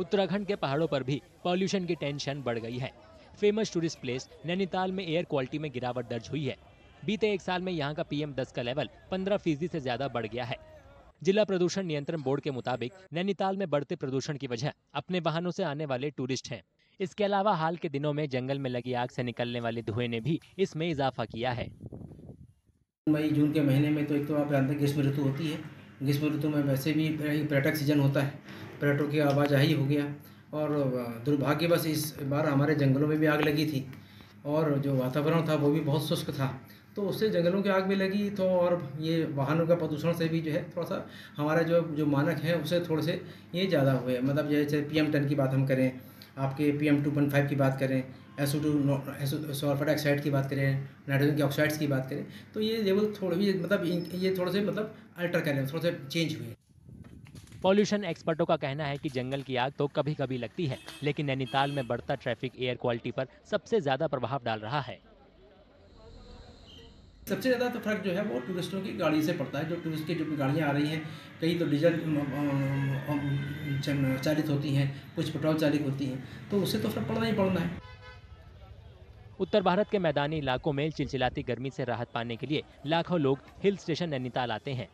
उत्तराखंड के पहाड़ों पर भी पॉल्यूशन की टेंशन बढ़ गई है। फ़ेमस टूरिस्ट प्लेस नैनीताल में एयर क्वालिटी में गिरावट दर्ज हुई है। बीते एक साल में यहाँ का पीएम 10 का लेवल 15 फ़ीसदी से ज़्यादा बढ़ गया है। जिला प्रदूषण नियंत्रण बोर्ड के मुताबिक नैनीताल में बढ़ते प्रदूषण की वजह अपने वाहनों से आने वाले टूरिस्ट हैं। इसके अलावा हाल के दिनों में जंगल में लगी आग से निकलने वाले धुएँ ने भी इसमें इजाफा किया है। मई, जून के महीने में तो एक तो आप जानते हैं ग्रीष्म ऋतु होती है। ग्रीष्म ऋतु में वैसे भी पर्यटक सीज़न होता है। पर्यटकों की आवाजाही हो गया और दुर्भाग्यवश इस बार हमारे जंगलों में भी आग लगी थी और जो वातावरण था वो भी बहुत शुष्क था। तो उससे जंगलों की आग भी लगी तो और ये वाहनों का प्रदूषण से भी जो है थोड़ा सा हमारा जो जो मानक है उससे थोड़े से ये ज़्यादा हुए। मतलब जैसे पी एम टेन की बात हम करें, आपके P M two point five की बात करें एस टू सल्फ़र डाइऑक्साइड की बात करें, नाइट्रोजन की ऑक्साइड्स की बात करें तो ये लेवल थोड़े भी मतलब ये थोड़े से मतलब अल्टर करें, थोड़े से चेंज हुए। पॉल्यूशन एक्सपर्टों का कहना है कि जंगल की आग तो कभी कभी लगती है लेकिन नैनीताल में बढ़ता ट्रैफ़िक एयर क्वालिटी पर सबसे ज़्यादा प्रभाव डाल रहा है। सबसे ज़्यादा तो फ़र्क जो है वो टूरिस्टों की गाड़ी से पड़ता है जो टूरिस्ट की जो गाड़ियाँ आ रही हैं कई तो डीजल चालित होती हैं कुछ पेट्रोल चालित होती हैं तो उससे तो फ़र्क पड़ना ही पड़ना है। उत्तर भारत के मैदानी इलाकों में चिलचिलाती गर्मी से राहत पाने के लिए लाखों लोग हिल स्टेशन नैनीताल आते हैं।